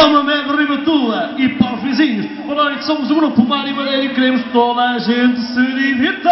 Chama Mega Ribatua e para os vizinhos, falarem que somos o Grupo Mário Madeira e queremos que toda a gente se divirta!